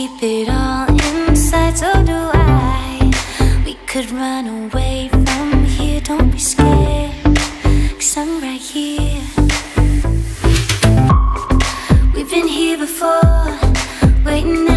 keep it all inside, so do I. We could run away from here, don't be scared Cause I'm right here. We've been here before, waiting